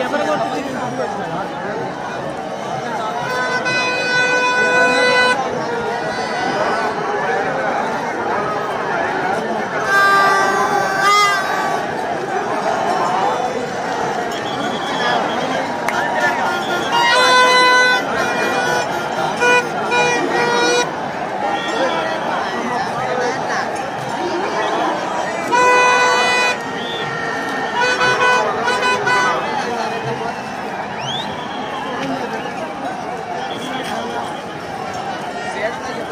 Camera Gracias.